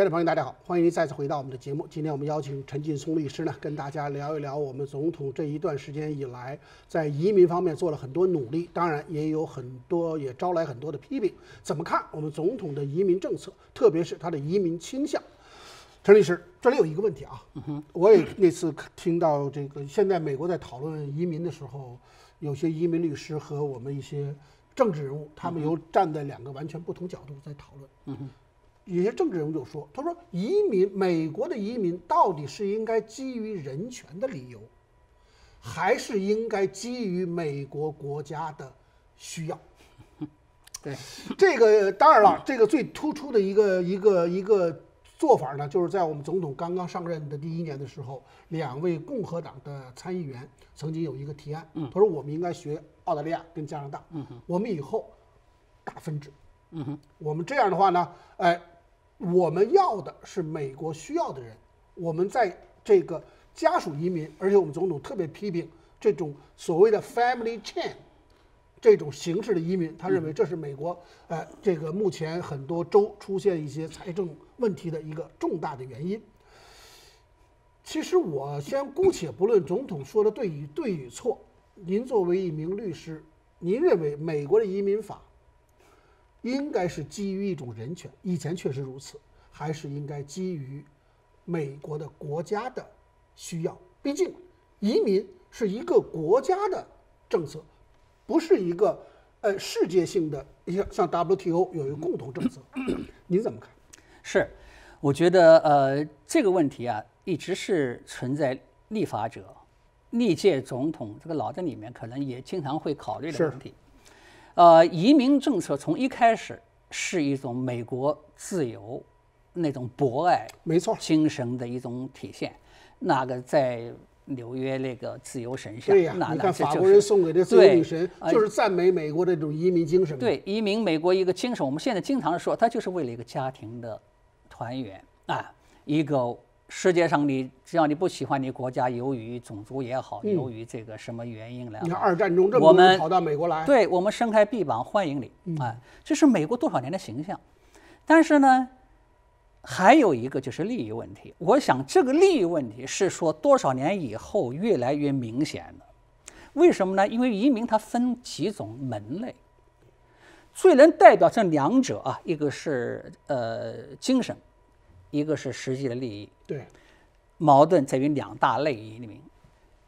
亲爱的朋友大家好，欢迎您再次回到我们的节目。今天我们邀请陈劲松律师呢，跟大家聊一聊我们总统这一段时间以来在移民方面做了很多努力，当然也有很多也招来很多的批评。怎么看我们总统的移民政策，特别是他的移民倾向？陈律师，这里有一个问题啊，我也那次听到这个，现在美国在讨论移民的时候，有些移民律师和我们一些政治人物，他们有站在两个完全不同角度在讨论。嗯哼有些政治人物就说：“他说移民，美国的移民到底是应该基于人权的理由，还是应该基于美国国家的需要？”对，这个当然了，这个最突出的一个一个一个做法呢，就是在我们总统刚刚上任的第一年的时候，两位共和党的参议员曾经有一个提案，他说我们应该学澳大利亚跟加拿大，我们以后大分制，我们这样的话呢，哎。我们要的是美国需要的人，我们在这个家属移民，而且我们总统特别批评这种所谓的 family chain 这种形式的移民，他认为这是美国呃这个目前很多州出现一些财政问题的一个重大的原因。其实我先姑且不论总统说的对与对与错，您作为一名律师，您认为美国的移民法？应该是基于一种人权，以前确实如此，还是应该基于美国的国家的需要。毕竟，移民是一个国家的政策，不是一个呃世界性的，像像 WTO 有一个共同政策。您怎么看？是，我觉得呃这个问题啊，一直是存在立法者、历届总统这个脑袋里面，可能也经常会考虑的问题。呃，移民政策从一开始是一种美国自由那种博爱没错精神的一种体现。那个在纽约那个自由神像，对呀，你看法国人送给的自由女神，就是赞美美国的这种移民精神。对，移民美国一个精神，我们现在经常说，它就是为了一个家庭的团圆啊，一个。世界上，你只要你不喜欢你国家，由于种族也好，由于这个什么原因来，你看二战中这么多人跑到美国来，对我们伸开臂膀欢迎你，哎，这是美国多少年的形象。但是呢，还有一个就是利益问题。我想这个利益问题是说多少年以后越来越明显的。为什么呢？因为移民它分几种门类，最能代表这两者啊，一个是呃精神。一个是实际的利益，对，矛盾在于两大类移民，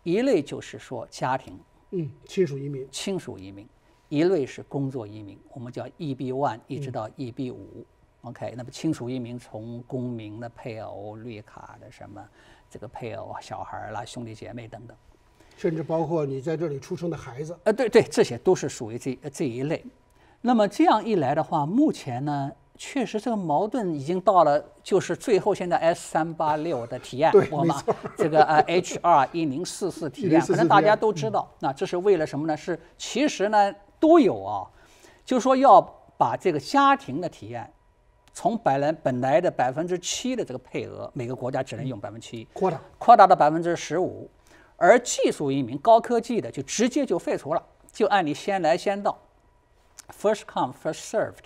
一类就是说家庭，嗯，亲属移民，亲属移民，一类是工作移民，我们叫 EB one 一直到 EB 五，OK，那么亲属移民从公民的配偶、绿卡的什么这个配偶、小孩啦、兄弟姐妹等等，甚至包括你在这里出生的孩子，呃，对对，这些都是属于这这一类。那么这样一来的话，目前呢？确实，这个矛盾已经到了，就是最后现在 S 三八六的提案，我们 这个呃 H 二一零四四提案，可能大家都知道，那这是为了什么呢？是其实呢都有啊，就是说要把这个家庭的体验从本来本来的百分之七的这个配额，每个国家只能用百分之七，扩大。扩大到百分之十五，而技术移民、高科技的就直接就废除了，就按你先来先到，first come first served。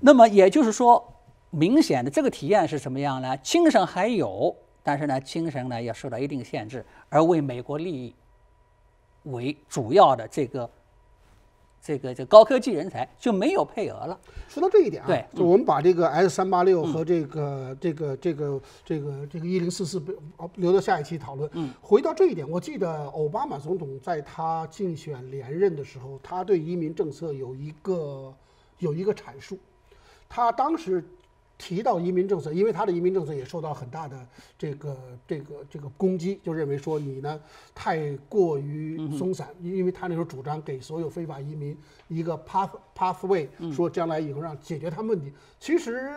那么也就是说，明显的这个体验是什么样呢？精神还有，但是呢，精神呢要受到一定限制，而为美国利益为主要的这个这个这高科技人才就没有配额了。说到这一点啊，对，就我们把这个 S 三八六和这个这个这个这个这个一零四四留到下一期讨论。嗯，回到这一点，我记得奥巴马总统在他竞选连任的时候，他对移民政策有一个有一个阐述。他当时提到移民政策，因为他的移民政策也受到很大的这个这个这个攻击，就认为说你呢太过于松散，因为他那时候主张给所有非法移民一个 path pathway，说将来以后让解决他们问题。其实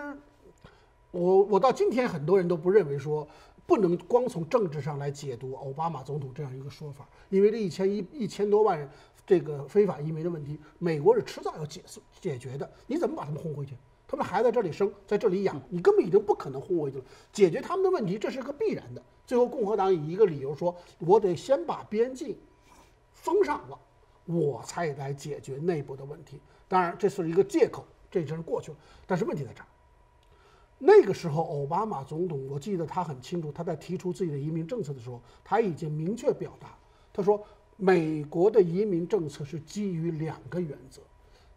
我我到今天很多人都不认为说不能光从政治上来解读奥巴马总统这样一个说法，因为这一千一一千多万人这个非法移民的问题，美国是迟早要解解决的，你怎么把他们轰回去？他们还在这里生，在这里养，你根本已经不可能轰回去了。解决他们的问题，这是个必然的。最后，共和党以一个理由说：“我得先把边境封上了，我才来解决内部的问题。”当然，这是一个借口，这已经过去了。但是问题在这儿，那个时候，奥巴马总统，我记得他很清楚，他在提出自己的移民政策的时候，他已经明确表达，他说，美国的移民政策是基于两个原则，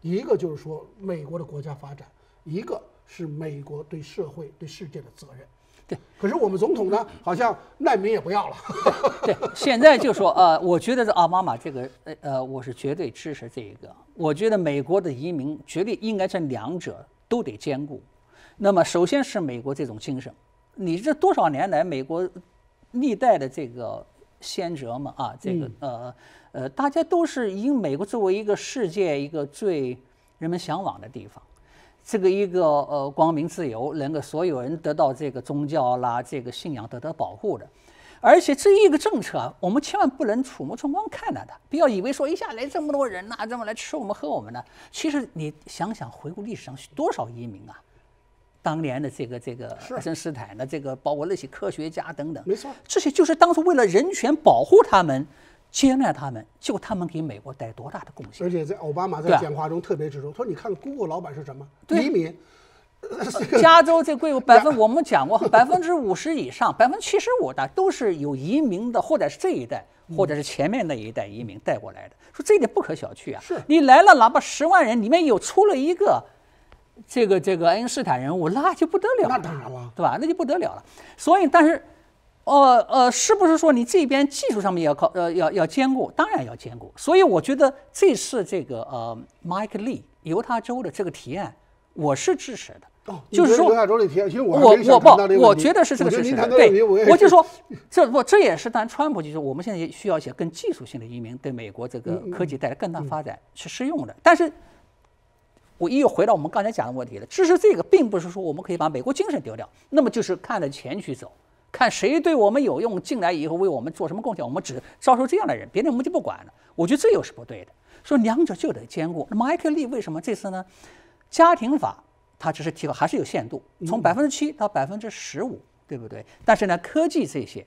一个就是说美国的国家发展，一个是美国对社会、对世界的责任。对，可是我们总统呢，好像难民也不要了。对，现在就说呃，我觉得这奥巴马这个呃呃，我是绝对支持这一个。我觉得美国的移民绝对应该这两者都得兼顾。那么，首先是美国这种精神，你这多少年来美国历代的这个先哲嘛啊，这个呃呃，大家都是以美国作为一个世界一个最人们向往的地方，这个一个呃光明自由，能够所有人得到这个宗教啦这个信仰得到保护的，而且这一个政策，我们千万不能触目寸光看待它，不要以为说一下来这么多人呐，这么来吃我们喝我们的，其实你想想回顾历史上多少移民啊。当年的这个这个爱森斯坦的这个，包括那些科学家等等，没错，这些就是当初为了人权保护他们、接纳他们，就他们给美国带多大的贡献。而且在奥巴马在讲话中特别指出，他说：“你看，Google 老板是什么？移民。加州这贵百分，我们讲过，百分之五十以上，百分之七十五的都是有移民的，或者是这一代，或者是前面那一代移民带过来的。说这一点不可小觑啊！是你来了，哪怕十万人里面有出了一个。”这个这个爱因斯坦人物那就不得了，那当然了，对吧？那就不得了了。所以，但是，呃呃，是不是说你这边技术上面要靠呃要要兼顾？当然要兼顾。所以，我觉得这次这个呃，Mike Lee 犹他州的这个提案，我是支持的。哦，就是说犹他州的提案，其实我我我不，我觉得是这个事情。对，我就说这不这也是当川普就是我们现在需要一些更技术性的移民，对美国这个科技带来更大发展是适用的，但是。我又回到我们刚才讲的问题了。支持这个，并不是说我们可以把美国精神丢掉，那么就是看着钱去走，看谁对我们有用，进来以后为我们做什么贡献，我们只招收这样的人，别的我们就不管了。我觉得这又是不对的。说两者就得兼顾。那么艾克利为什么这次呢？家庭法它只是提高，还是有限度，从百分之七到百分之十五，对不对？但是呢，科技这些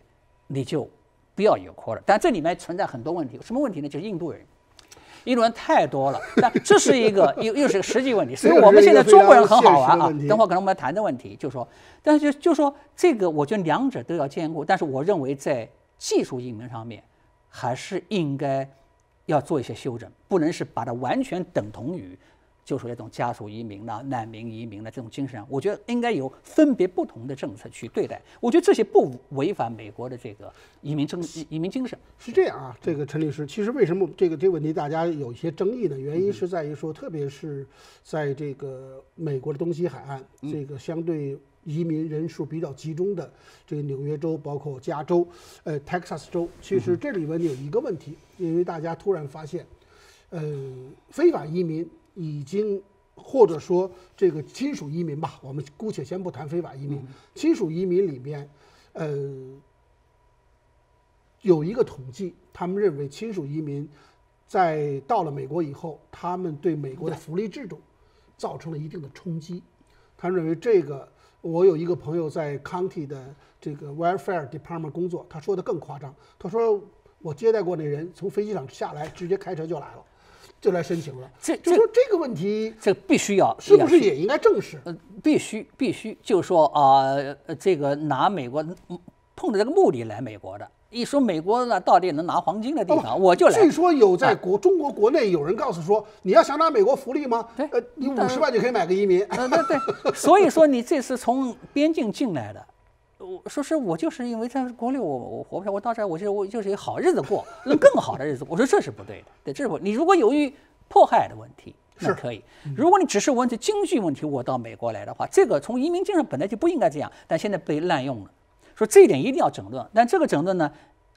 你就不要有扩了。但这里面存在很多问题，什么问题呢？就是印度人。印度人太多了，但这是一个又又是个实际问题。所以我们现在中国人很好玩啊。等会儿可能我们要谈的问题，就说，但是就就说这个，我觉得两者都要兼顾。但是我认为在技术移民上面，还是应该要做一些修正，不能是把它完全等同于。就是这种家属移民呐、难民移民的这种精神，我觉得应该有分别不同的政策去对待。我觉得这些不违反美国的这个移民政移民精神。是这样啊，这个陈律师，其实为什么这个这个问题大家有一些争议呢？原因是在于说，特别是在这个美国的东西海岸，这个相对移民人数比较集中的这个纽约州，包括加州、呃 Texas 州，其实这里面有一个问题，因为大家突然发现，呃，非法移民。已经，或者说这个亲属移民吧，我们姑且先不谈非法移民。亲属移民里边，呃，有一个统计，他们认为亲属移民在到了美国以后，他们对美国的福利制度造成了一定的冲击。他认为这个，我有一个朋友在 county 的这个 welfare department 工作，他说的更夸张。他说我接待过那人，从飞机上下来，直接开车就来了。就来申请了，这就说这个问题，这必须要，是不是也应该正视？呃，必须必须，就是说啊，这个拿美国碰着这个目的来美国的，一说美国呢到底能拿黄金的地方，我就来。据说有在国中国国内有人告诉说，你要想拿美国福利吗？对，呃，你五十万就可以买个移民。对对，所以说你这是从边境进来的。我说是我就是因为在国内我我活不下，我到这儿我就我就是一个好日子过，那更好的日子。我说这是不对的，对，这是不。你如果由于迫害的问题，那可以；如果你只是问题经济问题，我到美国来的话，这个从移民精神本来就不应该这样，但现在被滥用了。说这一点一定要整顿，但这个整顿呢，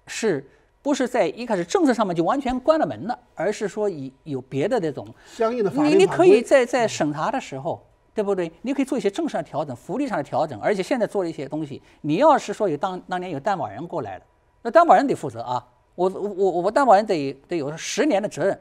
是不是在一开始政策上面就完全关了门了，而是说以有别的这种相应的法你你可以在在审查的时候。对不对？你可以做一些政策上的调整，福利上的调整，而且现在做了一些东西。你要是说有当当年有担保人过来了，那担保人得负责啊。我我我我担保人得得有十年的责任。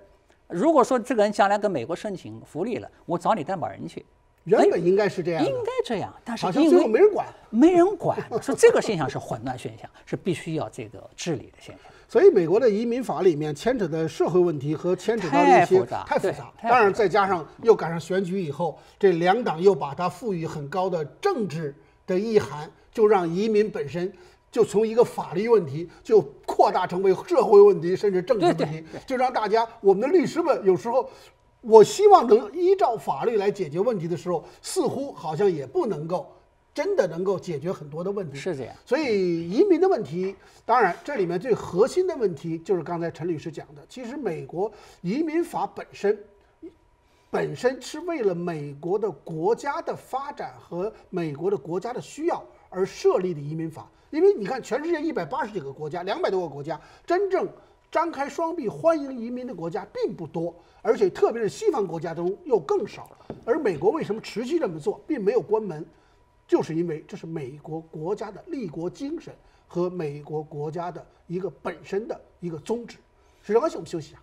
如果说这个人将来跟美国申请福利了，我找你担保人去，原本应该是这样，应该这样，但是好像最后没人管，没人管，说这个现象是混乱现象，是必须要这个治理的现象。所以美国的移民法里面牵扯的社会问题和牵扯到一些太复杂，当然再加上又赶上选举以后，这两党又把它赋予很高的政治的意涵，就让移民本身就从一个法律问题就扩大成为社会问题，甚至政治问题，就让大家我们的律师们有时候，我希望能依照法律来解决问题的时候，似乎好像也不能够。真的能够解决很多的问题，是这样。所以移民的问题，当然这里面最核心的问题就是刚才陈律师讲的，其实美国移民法本身，本身是为了美国的国家的发展和美国的国家的需要而设立的移民法。因为你看，全世界一百八十几个国家，两百多个国家，真正张开双臂欢迎移民的国家并不多，而且特别是西方国家中又更少。而美国为什么持续这么做，并没有关门？就是因为这是美国国家的立国精神和美国国家的一个本身的一个宗旨。时间关系，我们休息一下。